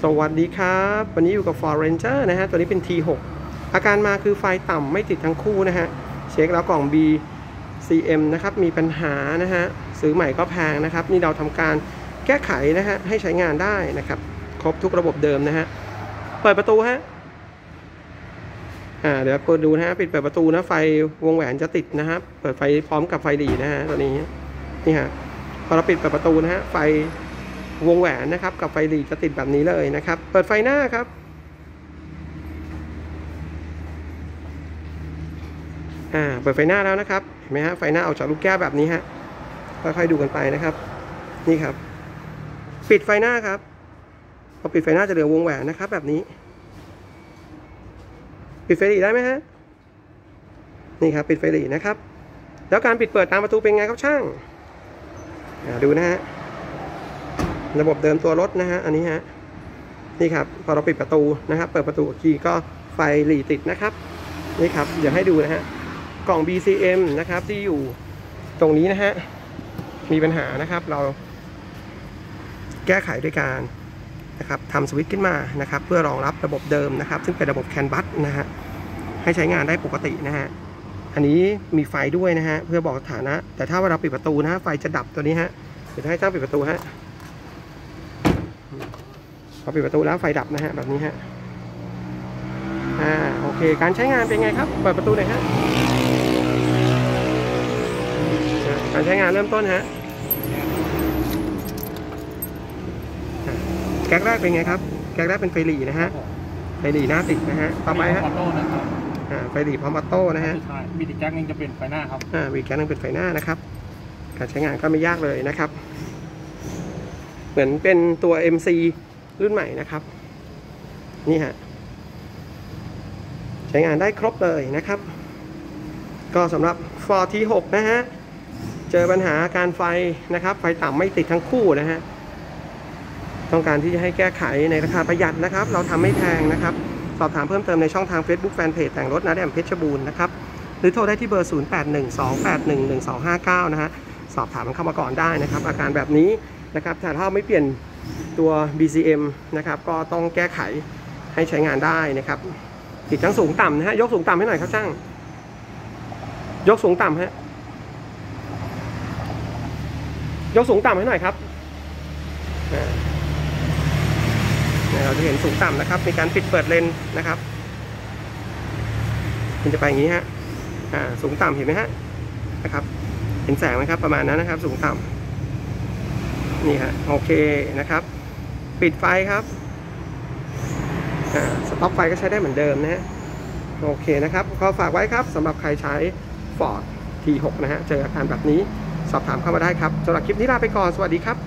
สวัสดีครับ วันนี้อยู่กับ Ford Ranger นะฮะ ตัวนี้เป็น T6 อาการมาคือไฟต่ำไม่ติดทั้งคู่นะฮะ เช็คแล้วกล่อง B CM นะครับ มีปัญหานะฮะ ซื้อใหม่ก็แพงนะครับ นี่เราทำการแก้ไขนะฮะ ให้ใช้งานได้นะครับ ครบทุกระบบเดิมนะฮะ เปิดประตูฮะ อ่า เดี๋ยวเปิดดูนะฮะ ปิดเปิดประตูนะ ไฟวงแหวนจะติดนะครับ เปิดไฟพร้อมกับไฟหลีนะฮะ ตัวนี้ นี่ฮะ พอเราปิดเปิดประตูนะฮะ ไฟ วงแหวนนะครับ กับไฟหลีจะติดแบบนี้เลยนะครับ เปิดไฟหน้าครับอ่าเปิดไฟหน้าแล้วนะครับเห็นไหมฮะไฟหน้าออกจากลูกแก้วแบบนี้ฮะค่อยๆดูกันไปนะครับ นี่ครับ ปิดไฟหน้าครับพอปิดไฟหน้าจะเหลือวงแหวนนะครับ แบบนี้ ปิดไฟหลีได้ไหมฮะนี่ครับ ปิดไฟหลีนะครับ แล้วการปิดเปิดตามประตูเป็นไงครับช่างดูนะฮะ ระบบเดิมตัวรถนะฮะอันนี้ฮะนี่ครับพอเราปิดประตูนะครับ เปิดประตูอีกทีก็ไฟหลีติดนะครับนี่ครับเดี๋ยวให้ดูนะฮะกล่อง BCM นะครับที่อยู่ตรงนี้นะฮะมีปัญหานะครับเรา แก้ไขด้วยการนะครับทำสวิตช์ขึ้นมานะครับ เพื่อรองรับระบบเดิมนะครับ ซึ่งเป็นระบบแคนบัสนะฮะให้ใช้งานได้ปกตินะฮะอันนี้มีไฟด้วยนะฮะเพื่อบอกสถานะ แต่ถ้าเวลาปิดประตูนะฮะไฟจะดับตัวนี้ฮะเดี๋ยวให้ช่างปิดประตูฮะ พอปิดประตูแล้วไฟดับนะฮะแบบนี้ฮะอ่าโอเค การใช้งานเป็นไงครับ เปิดประตูหน่อยฮะอ่าการใช้งานเริ่มต้นฮะอ่าแก๊กแรกเป็นไงครับ แก๊กแรกเป็นไฟหลีนะฮะไฟหลีหน้าติดนะฮะต่อไปฮะออโต้นะครับอ่าไฟหลีพร้อมออโต้นะฮะสุดท้ายมีติดแจ็คนึงจะเป็นไฟหน้าครับอ่าวีแกนนึงเป็นไฟหน้านะครับ การใช้งานก็ไม่ยากเลยนะครับ เหมือนเป็นตัว MC รุ่นใหม่นะครับ นี่ฮะใช้งานได้ครบเลยนะครับ ก็สำหรับ Ford T6 นะฮะ เจอปัญหาการไฟนะครับ ไฟต่ำไม่ติดทั้งคู่นะฮะ ต้องการที่จะให้แก้ไขในราคาประหยัดนะครับ เราทำไม่แพงนะครับ สอบถามเพิ่มเติมในช่องทาง Facebook Fanpage แต่งรถนะแดมเพชรบูรณ์นะครับ หรือโทรได้ที่เบอร์ 0812811259 นะฮะ สอบถามมันเข้ามาก่อนได้นะครับ อาการแบบนี้นะครับ ถ้าไม่เปลี่ยน ตัว BCM นะครับก็ต้องแก้ไขให้ใช้งานได้นะครับ ติดทั้งสูงต่ำนะฮะยกสูงต่ำให้หน่อยครับช่าง ยกสูงต่ำฮะยกสูงต่ำให้หน่อยครับเราจะเห็นสูงต่ำนะครับ มีการปิดเปิดเลนนะครับ มันจะไปอย่างนี้ฮะสูงต่ำเห็นไหมฮะนะครับ เห็นแสงไหมครับประมาณนั้นนะครับ สูงต่ำนี่ฮะโอเคนะครับ ปิดไฟครับอ่าสต็อปไฟก็ใช้ได้เหมือนเดิมนะฮะโอเคนะครับขอฝากไว้ครับสำหรับใครใช้ Ford T6 นะฮะเจออาการแบบนี้ สอบถามเข้ามาได้ครับสำหรับคลิปนี้ลาไปก่อน สวัสดีครับ